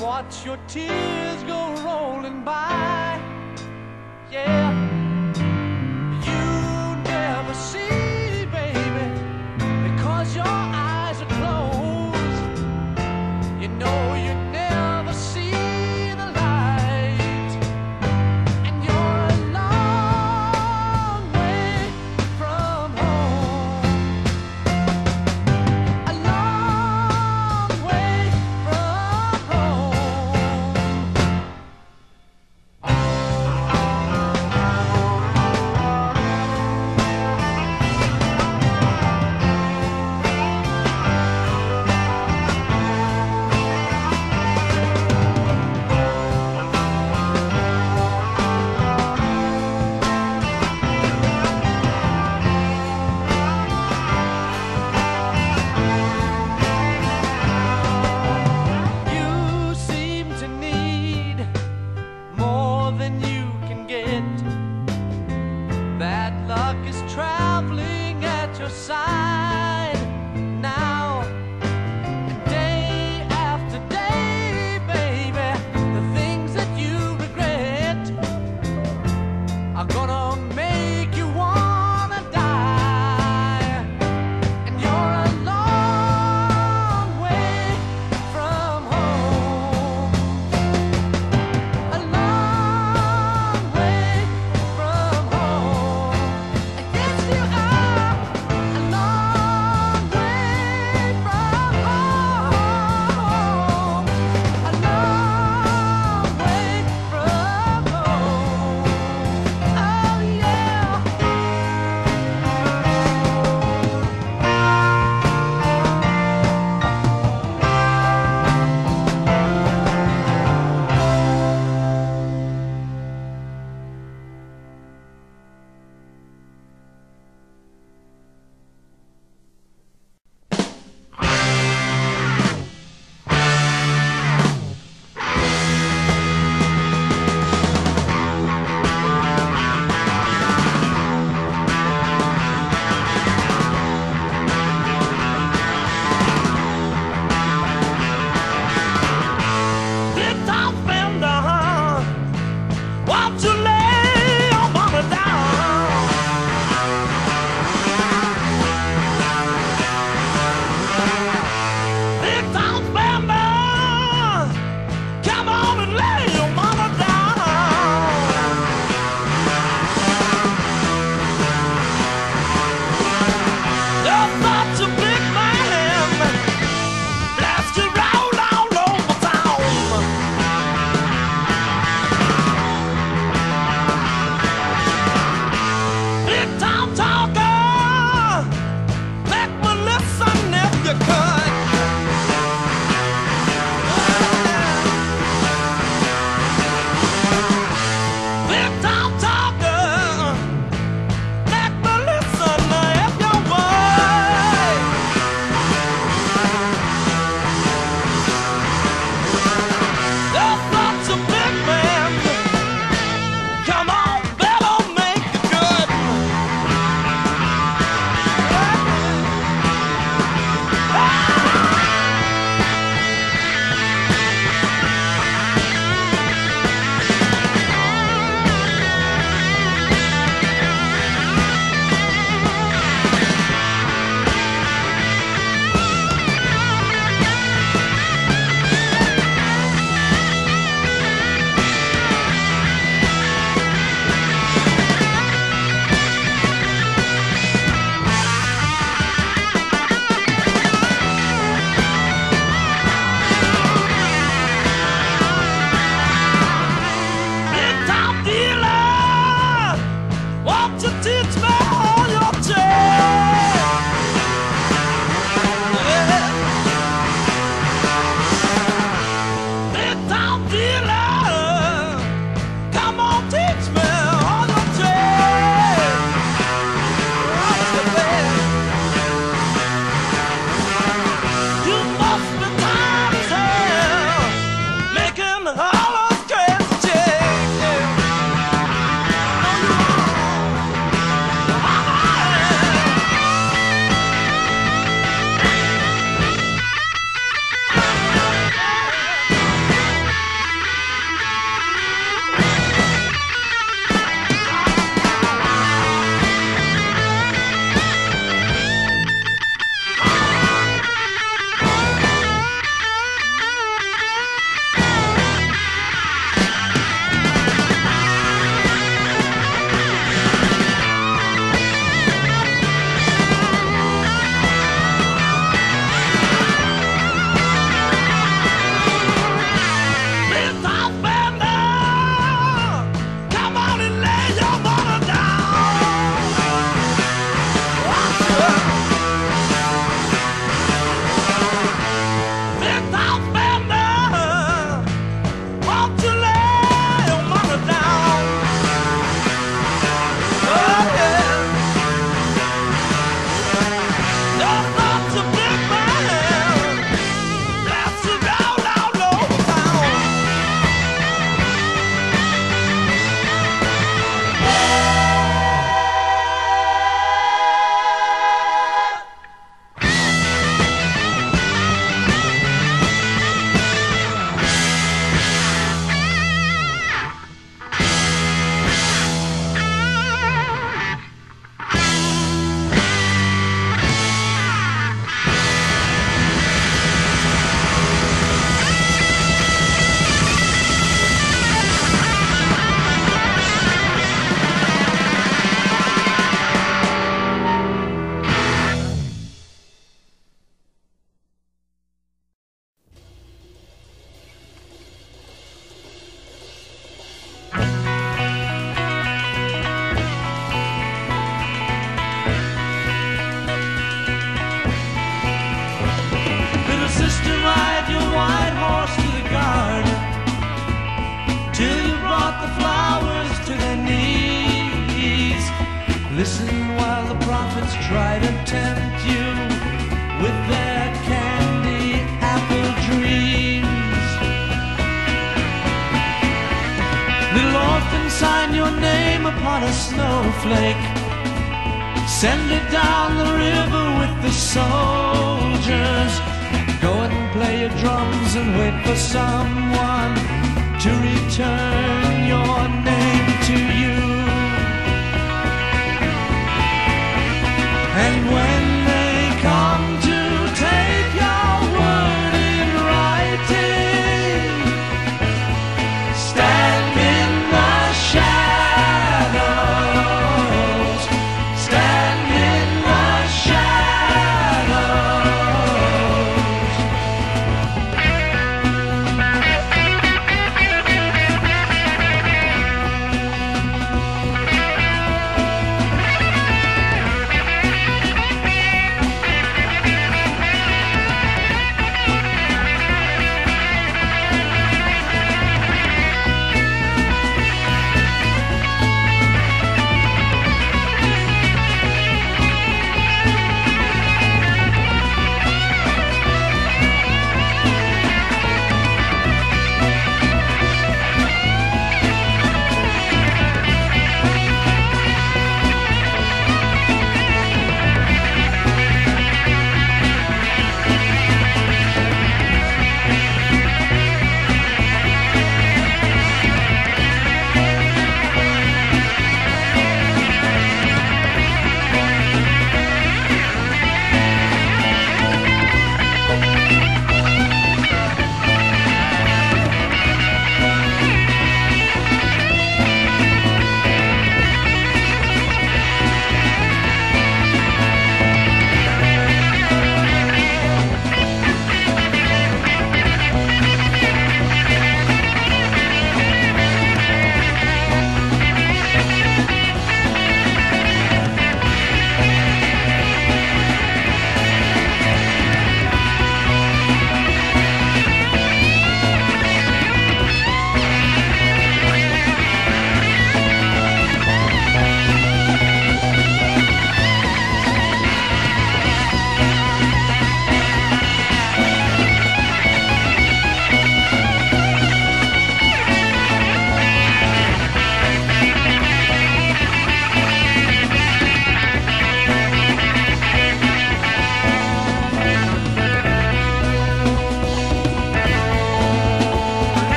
watch your tears go rolling by? Yeah.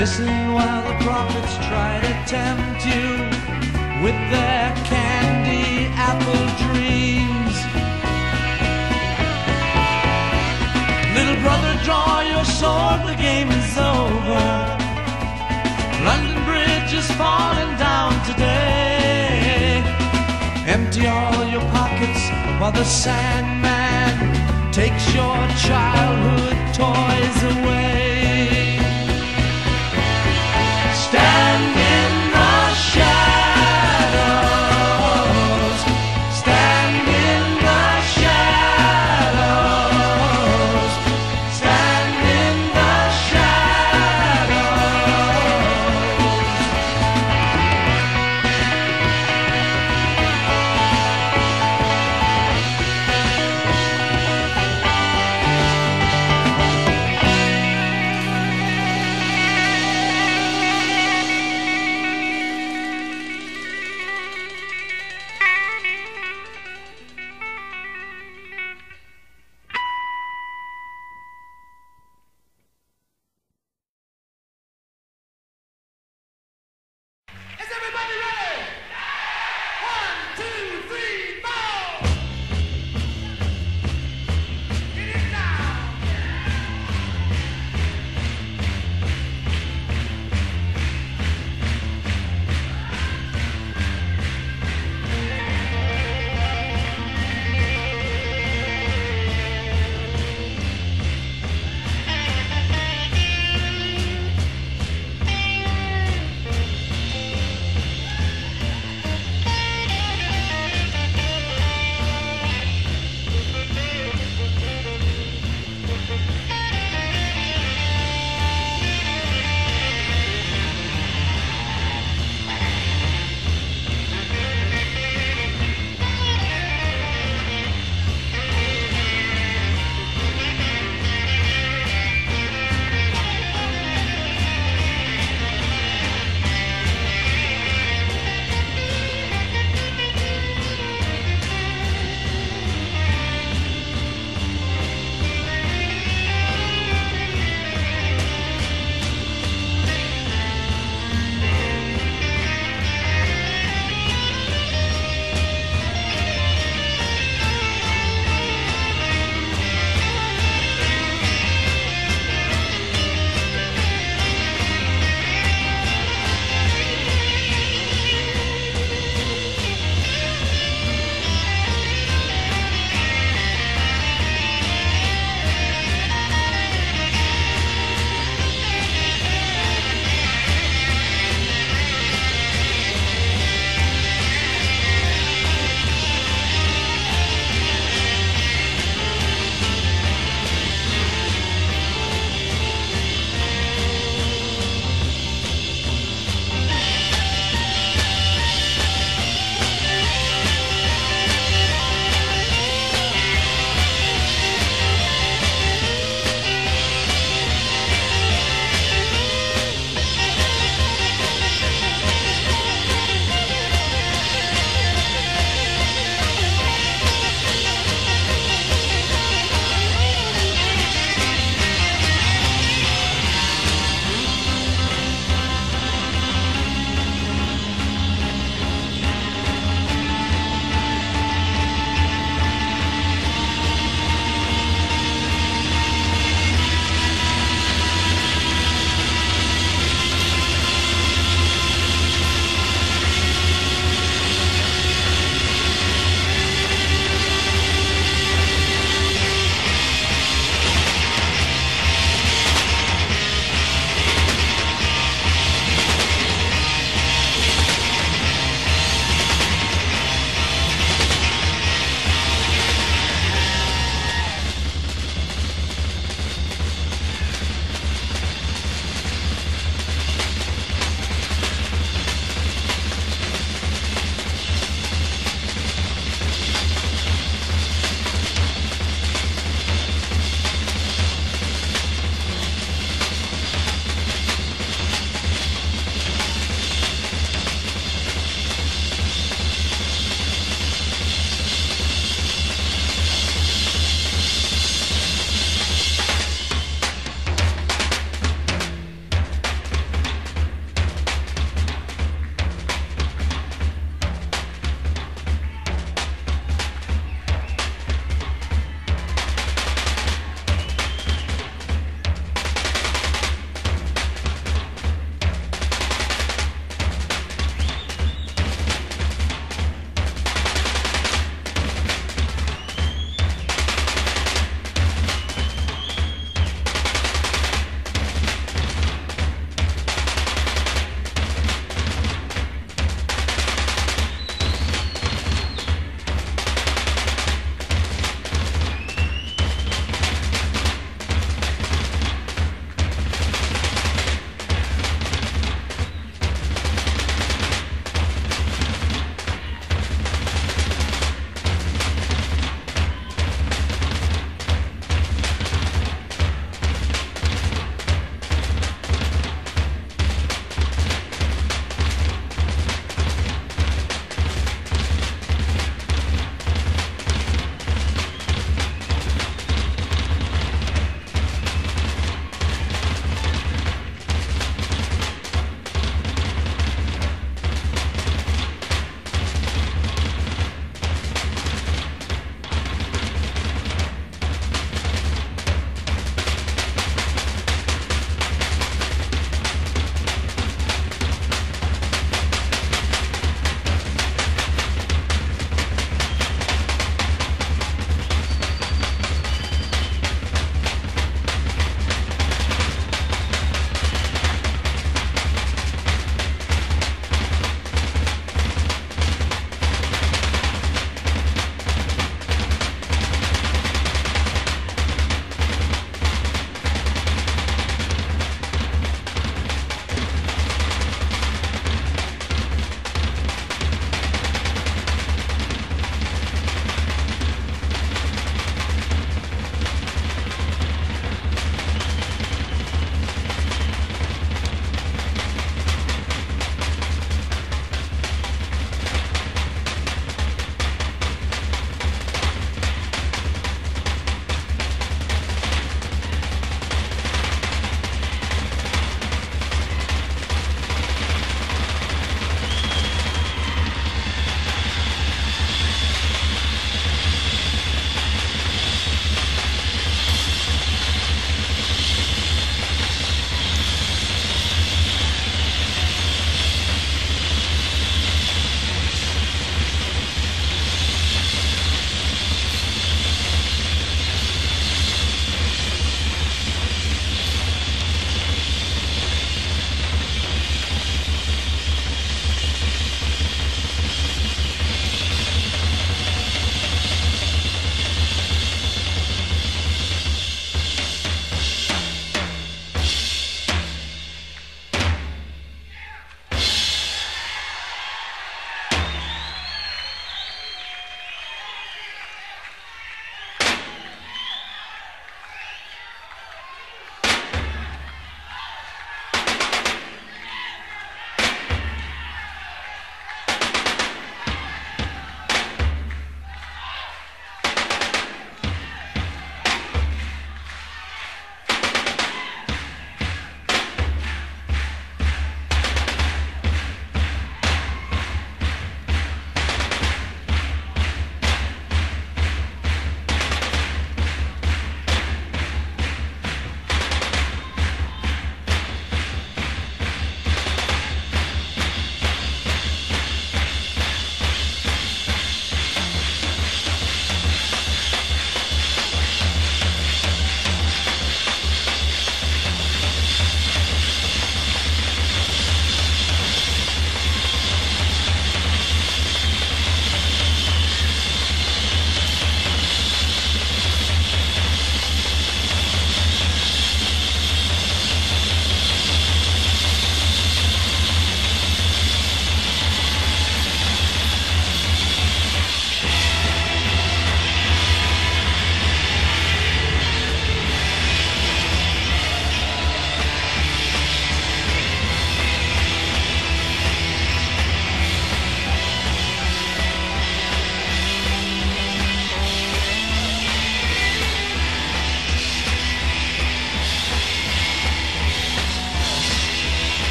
Listen while the prophets try to tempt you with their candy apple dreams. Little brother, draw your sword, the game is over. London Bridge is falling down today. Empty all your pockets while the Sandman takes your childhood toys away. one.